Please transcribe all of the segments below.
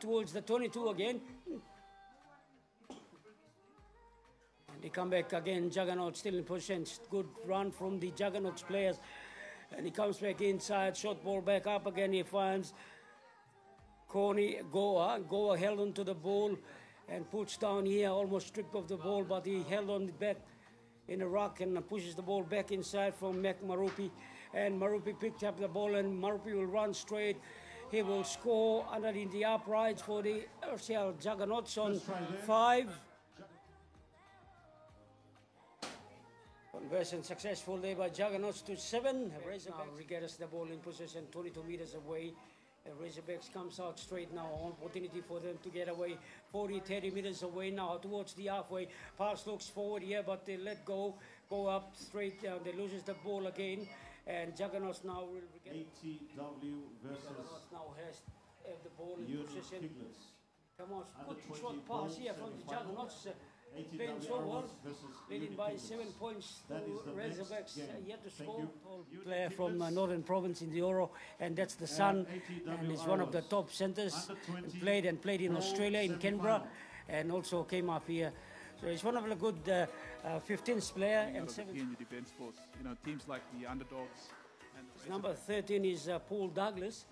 towards the 22 again. And he come back again. Juggernaut still in position. Good run from the Juggernaut's players. And he comes back inside. Short ball back up again. He finds Coney Goa. Goa held on to the ball and puts down here, almost stripped of the ball, but he held on back in a rock and pushes the ball back inside from Mac Marupi. And Marupi picked up the ball and Marupi will run straight. He will score underneath the uprights for the RCL Juggernauts on five. Conversion successful there by Juggernauts to seven. Razorbacks regathers the ball in possession 22 meters away. And Razorbacks comes out straight now. Opportunity for them to get away 40, 30 meters away now towards the halfway. Pass looks forward here, but they let go. Go up straight down. They loses the ball again. And Juggernauts now will get ATW versus now has have the ball in Uri possession. Piglets. Come on, Under good 20 short pass here from the semi-final. Juggernauts. Uh, ATW playing so well. Leading by Piglets. seven points That is to the next Razorbacks. Uh, yet to Thank score. you. Tall Uri Player from uh, Northern Province in the Euro, and that's the son, ATW and he's one of the top centers. Under and 20 played and played in Australia in Canberra, and also came up here. So he's one of the good uh, uh, 15th player and of the Defence Force. You know, teams like the underdogs and the Number 13 is uh, Paul Douglas.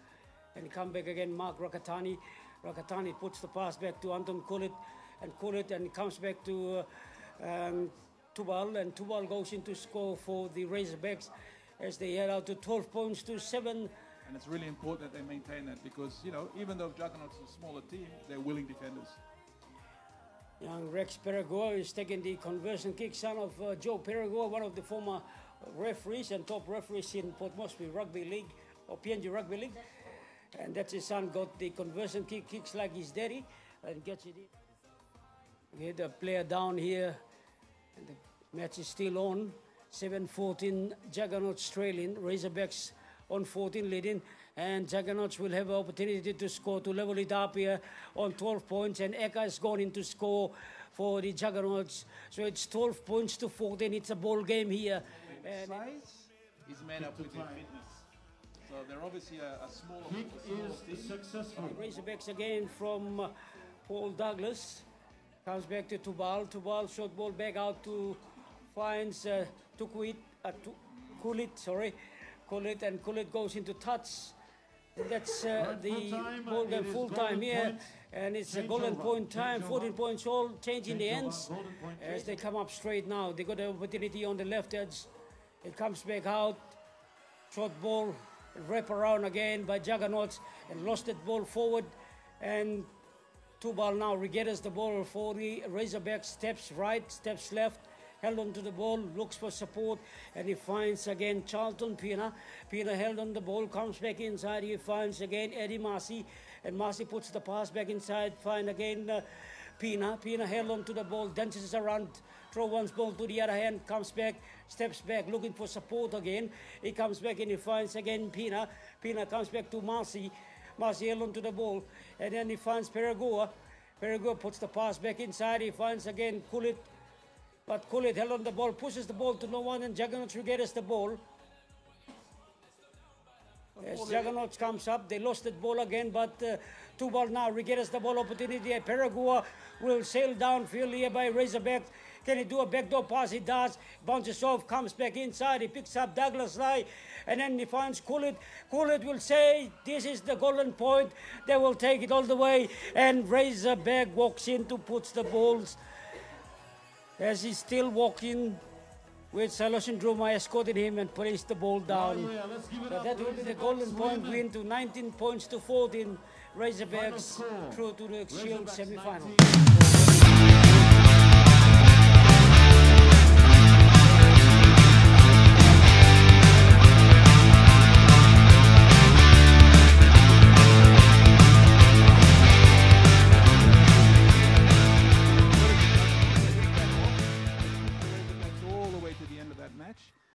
And he come back again, Mark Rakatani. Rakatani puts the pass back to Anton Kulit. And Kulit and he comes back to uh, um, Tubal. And Tubal goes into score for the Razorbacks as they head out to 12 points to 7. And it's really important that they maintain that because, you know, even though Juggernauts is a smaller team, they're willing defenders. Young Rex Peragua is taking the conversion kick, son of uh, Joe Peragua, one of the former referees and top referees in Port Moresby Rugby League or PNG Rugby League. And that's his son got the conversion kick, kicks like his daddy and gets it in. We had a player down here and the match is still on. 7-14 Juggernauts Australian, Razorbacks on 14 leading and Juggernauts will have an opportunity to score to level it up here on 12 points and Eka has gone in to score for the Juggernauts. So it's 12 points to 14. It's a ball game here. And Size is made up with their time. fitness. So they're obviously a, a smaller, Kick a is team. successful. Razorbacks again from uh, Paul Douglas. Comes back to Tubal. Tubal short ball back out to finds uh, Tukuit, uh, Tu- Kulit, sorry. Kulit and Kulit goes into touch. That's uh, the full time, ball game full time here. And it's a golden over, point time, change 14 over. points all, changing the over, ends. As they come up straight now, they got the opportunity on the left edge. It comes back out. Short ball, wrap around again by Juggernauts and lost that ball forward. And Tubal now regathers the ball for the Razorback. Steps right, steps left. Held on to the ball, looks for support, and he finds again Charlton Pina. Pina held on the ball, comes back inside. He finds again Eddie Marcy, and Marcy puts the pass back inside. Find again uh, Pina. Pina held on to the ball, dances around, throw one's ball to the other hand, comes back, steps back, looking for support again. He comes back and he finds again Pina. Pina comes back to Marcy. Marcy held on to the ball, and then he finds Peragua. Peragua puts the pass back inside. He finds again Kulit. But Kulit held on the ball, pushes the ball to no one, and Juggernauts regathers the ball. As Juggernauts comes up, they lost that ball again, but uh, Tubal now regathers the ball opportunity. And Peragua will sail downfield here by Razorback. Can he do a backdoor pass? He does. Bounces off, comes back inside. He picks up Douglas Lai, and then he finds Kulit. Kulit will say, This is the golden point. They will take it all the way. And Razorback walks in to puts the balls as he's still walking with Saloshin Druma escorted him and placed the ball down. Let's So that will be the golden point win to 19 points to 14. Razorbacks through to the Shield semi-final. 19.